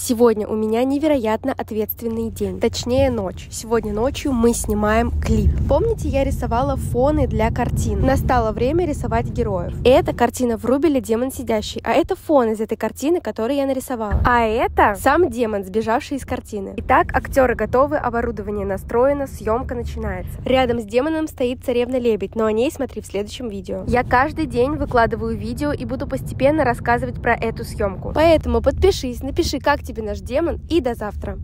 Сегодня у меня невероятно ответственный день, точнее ночь. Сегодня ночью мы снимаем клип. Помните, я рисовала фоны для картин? Настало время рисовать героев. Это картина Врубеля «Демон сидящий», а это фон из этой картины, который я нарисовала. А это сам демон, сбежавший из картины. Итак, актеры готовы, оборудование настроено, съемка начинается. Рядом с демоном стоит царевна-лебедь, но о ней смотри в следующем видео. Я каждый день выкладываю видео и буду постепенно рассказывать про эту съемку. Поэтому подпишись, напиши, как тебе наш демон и до завтра.